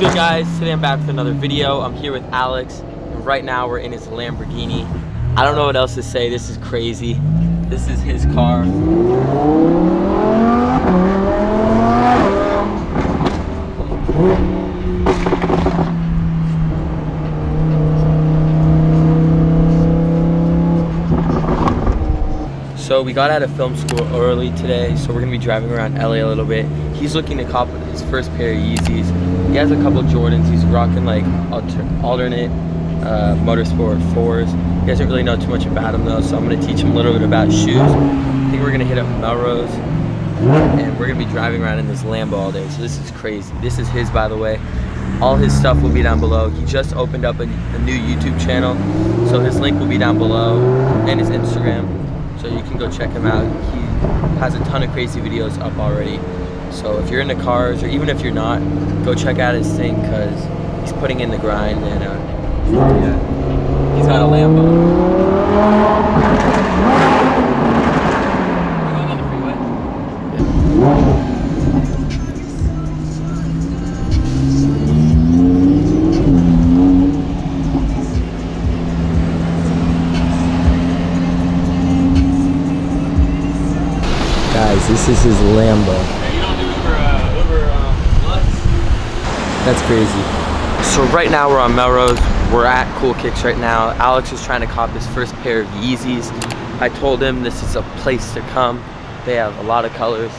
good guys? Today I'm back with another video. I'm here with Alex. And right now we're in his Lamborghini. I don't know what else to say. This is crazy. This is his car. So we got out of film school early today, so we're gonna be driving around LA a little bit. He's looking to cop his first pair of Yeezys. He has a couple Jordans. He's rocking like alter alternate uh, motorsport fours. He doesn't really know too much about them though, so I'm gonna teach him a little bit about shoes. I think we're gonna hit up Melrose, and we're gonna be driving around in this Lambo all day. So this is crazy. This is his, by the way. All his stuff will be down below. He just opened up a, a new YouTube channel, so his link will be down below, and his Instagram so you can go check him out. He has a ton of crazy videos up already. So if you're into cars, or even if you're not, go check out his thing because he's putting in the grind and uh, yeah, he's got a Lambo. Is his Lambo. That's crazy. So right now we're on Melrose. We're at Cool Kicks right now. Alex is trying to cop his first pair of Yeezys. I told him this is a place to come. They have a lot of colors.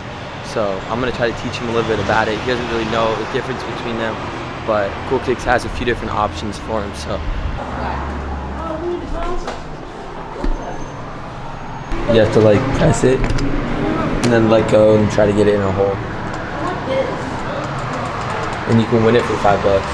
So I'm gonna try to teach him a little bit about it. He doesn't really know the difference between them, but Cool Kicks has a few different options for him. So you have to like press it and then let go and try to get it in a hole. And you can win it for five bucks.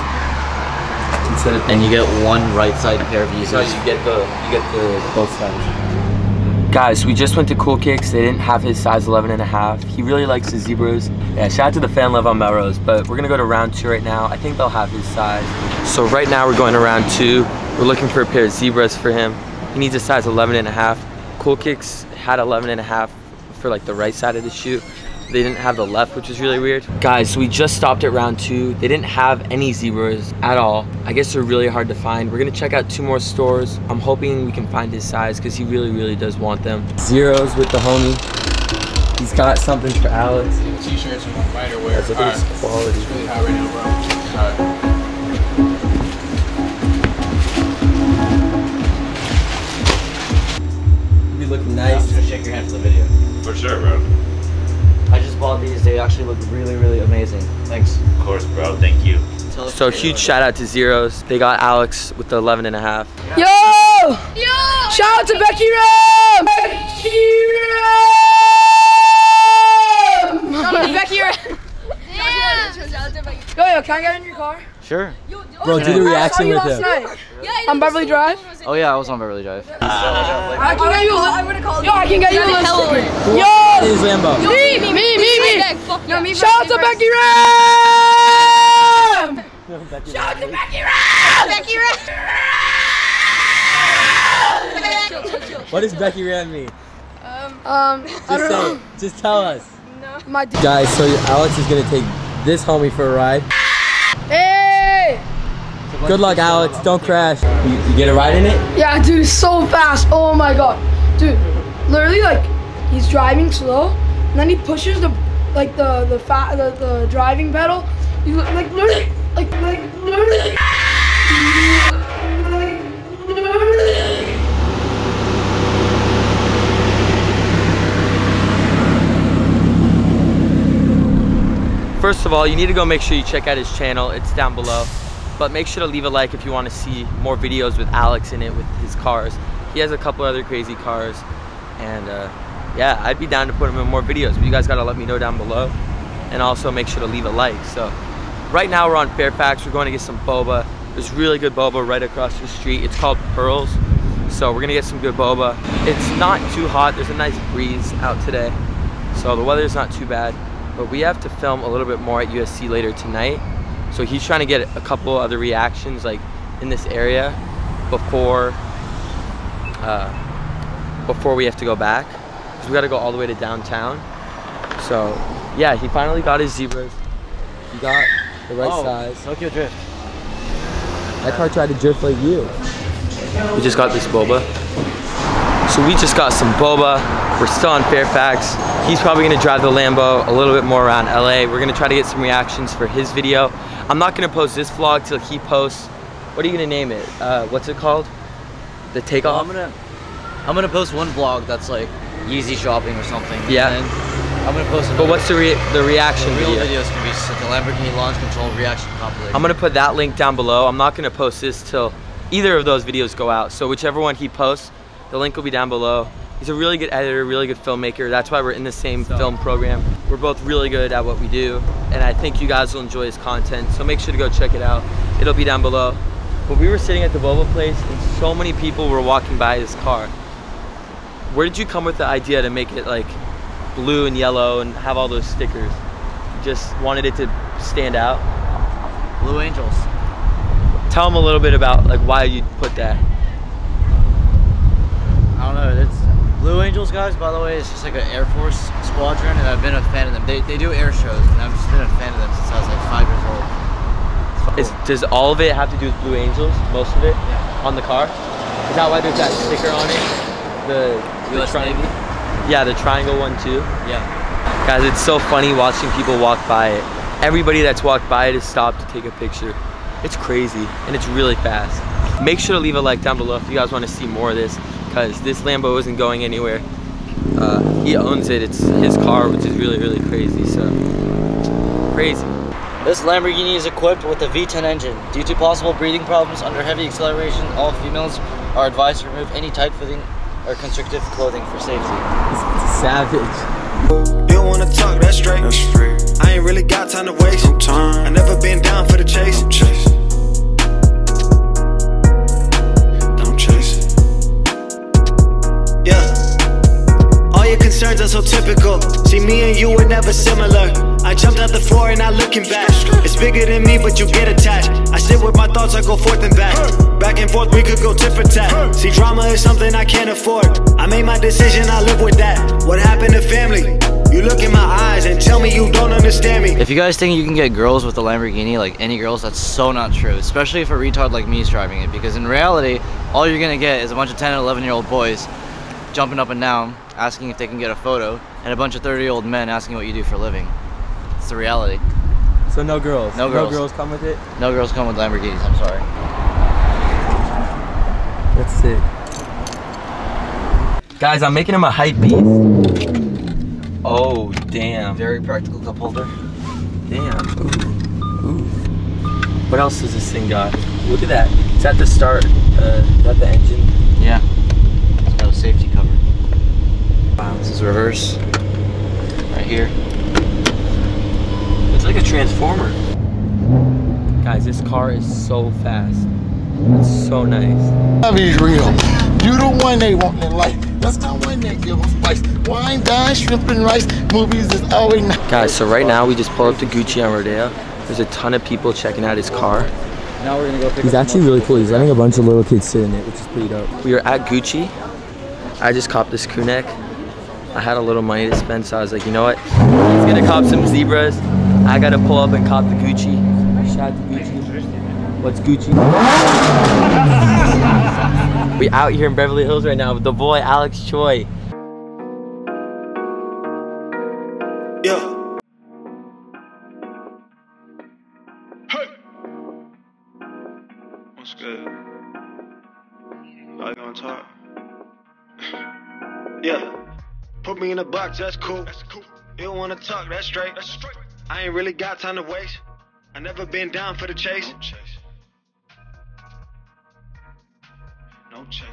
Instead of And you get one right side pair of so users. you get the you get the both sides. Guys, we just went to Cool Kicks. They didn't have his size 11 and a half. He really likes the zebras. Yeah, shout out to the fan love on Melrose. But we're gonna go to round two right now. I think they'll have his size. So right now we're going to round two. We're looking for a pair of zebras for him. He needs a size 11 and a half. Cool Kicks had 11 and a half for like the right side of the shoe. They didn't have the left, which is really weird. Guys, so we just stopped at round two. They didn't have any zebras at all. I guess they're really hard to find. We're gonna check out two more stores. I'm hoping we can find his size because he really, really does want them. Zeros with the homie. He's got something for Alex. T-shirts and fighter wear. Guys, look at quality. It's really hot right now, bro. Alright. You look nice. Just shake your hand for the video. For sure, bro. I just bought these. They actually look really, really amazing. Thanks. Of course, bro. Thank you. So huge shout out to Zeros. They got Alex with the 11 and a half. Yo! Yo! Shout out to Becky Ram! Becky Ram! Shout out to Becky Ram! Yo, yo, can I get in your car? Sure. Bro, do the reaction with last him. night. On Beverly Drive. Oh yeah, I was on Beverly Drive. I can get you a list. Yo, I can get you a list. Yo! His Lambo. Me, me, me, me, me. No, me Shout out to Becky Ram! Shout out to Becky Ram! Becky Ram. What does Becky Ram mean? Um, I Just don't say know. it. Just tell us. No. My Guys, so Alex is gonna take this homie for a ride. Hey! Good luck, Alex. Don't crash. You, you get a ride in it? Yeah, dude, it's so fast. Oh my god. Dude, literally like he's driving slow and then he pushes the like the the fat the, the driving pedal. You look like literally like like literally First of all, you need to go make sure you check out his channel. It's down below. But make sure to leave a like if you want to see more videos with Alex in it with his cars. He has a couple other crazy cars. And uh, yeah, I'd be down to put him in more videos. But you guys got to let me know down below. And also make sure to leave a like. So right now we're on Fairfax. We're going to get some boba. There's really good boba right across the street. It's called Pearls. So we're going to get some good boba. It's not too hot. There's a nice breeze out today. So the weather's not too bad. But we have to film a little bit more at USC later tonight. So he's trying to get a couple other reactions like in this area before uh, before we have to go back. Because we got to go all the way to downtown. So yeah, he finally got his zebras. He got the right oh, size. Tokyo Drift. That car tried to drift like you. We just got this boba. So we just got some boba. We're still on Fairfax. He's probably gonna drive the Lambo a little bit more around LA. We're gonna try to get some reactions for his video. I'm not gonna post this vlog till he posts. What are you gonna name it? Uh, what's it called? The Well, takeoff? I'm gonna I'm gonna post one vlog that's like Yeezy shopping or something. Yeah. I'm gonna post. But what's the re the reaction the real video? videos can be like a Lamborghini launch control reaction compilation. I'm gonna put that link down below. I'm not gonna post this till either of those videos go out. So whichever one he posts, the link will be down below. He's a really good editor, really good filmmaker. That's why we're in the same film program. We're both really good at what we do, and I think you guys will enjoy his content. So make sure to go check it out. It'll be down below. But we were sitting at the Boba place, and so many people were walking by his car. Where did you come with the idea to make it like blue and yellow and have all those stickers? Just wanted it to stand out. Blue Angels. Tell them a little bit about like why you put that. I don't know. It's Blue Angels, guys. By the way, it's just like an Air Force squadron, and I've been a fan of them. They, they do air shows, and I've just been a fan of them since I was like five years old. Is, does all of it have to do with Blue Angels? Most of it Yeah. on the car? Is that why there's that sticker on it? The, the US Navy. Yeah, the triangle one too. Yeah. Guys, it's so funny watching people walk by it. Everybody that's walked by it has stopped to take a picture. It's crazy and it's really fast. Make sure to leave a like down below if you guys want to see more of this because this Lambo isn't going anywhere. Uh, he owns it. It's his car, which is really, really crazy. So, crazy. This Lamborghini is equipped with a V10 engine. Due to possible breathing problems under heavy acceleration, all females are advised to remove any tight-fitting or constrictive clothing for safety. It's, it's savage. You don't wanna talk, that's straight. That's straight. I ain't really got time to waste. Time. I never been down you were never similar. I jumped out the floor and not looking back. It's bigger than me, but you get attached. I sit with my thoughts, I go forth and back. Back and forth, we could go tit for tat. See, drama is something I can't afford. I made my decision, I live with that. What happened to family? You look in my eyes and tell me you don't understand me. If you guys think you can get girls with a Lamborghini, like any girls, that's so not true. Especially if a retard like me is driving it. Because in reality, all you're gonna get is a bunch of 10 and 11 year old boys jumping up and down, asking if they can get a photo, and a bunch of 30 year old men asking what you do for a living. It's the reality. So no girls. No girls. No girls come with it. No girls come with Lamborghinis, I'm sorry. That's sick. Guys, I'm making him a hype beast. Oh, damn. Very practical cup holder. Damn. Ooh. Ooh. What else does this thing got? Look at that. Is that the start? Uh, is that the engine? Yeah. It's got a safety. Wow. This is reverse. Right here. It's like a transformer. Guys, this car is so fast. It's so nice. Love is real. You the one they want in life. That's the one that give them spice. Wine, dine, shrimp, and rice. Movies is always nice. Guys, so right now we just pulled up to Gucci on Rodeo. There's a ton of people checking out his car. Now we're gonna go pick He's up actually really cool. He's letting a bunch of little kids sit in it, which is pretty dope. We are at Gucci. I just copped this crew neck. I had a little money to spend, so I was like, you know what? He's gonna cop some zebras. I gotta pull up and cop the Gucci. Shout out to Gucci. What's Gucci? we out here in Beverly Hills right now with the boy Alex Choi. Yeah. Me in a box, that's cool. That's cool. You don't wanna talk, that's straight. That's straight. I ain't really got time to waste. I never been down for the chase. Don't chase. No chase.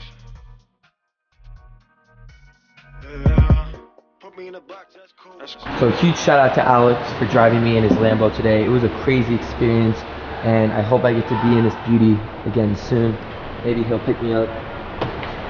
Yeah. Put me in a box, that's cool. That's cool. So huge shout out to Alex for driving me in his Lambo today. It was a crazy experience and I hope I get to be in this beauty again soon. Maybe he'll pick me up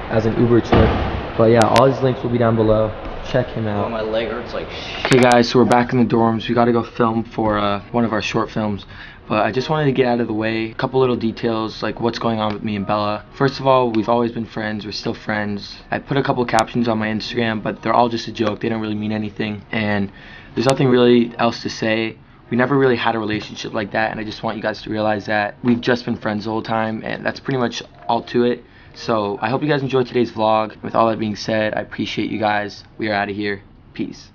as an Uber trip. But yeah, all his links will be down below. Check him Oh, out. my leg hurts like shit. Okay guys, so we're back in the dorms. We gotta go film for uh, one of our short films. But I just wanted to get out of the way. A couple little details, like what's going on with me and Bella. First of all, we've always been friends. We're still friends. I put a couple captions on my Instagram, but they're all just a joke. They don't really mean anything. And there's nothing really else to say. we never really had a relationship like that, and I just want you guys to realize that we've just been friends the whole time, and that's pretty much all to it. So I hope you guys enjoyed today's vlog. With all that being said, I appreciate you guys. We are out of here. Peace.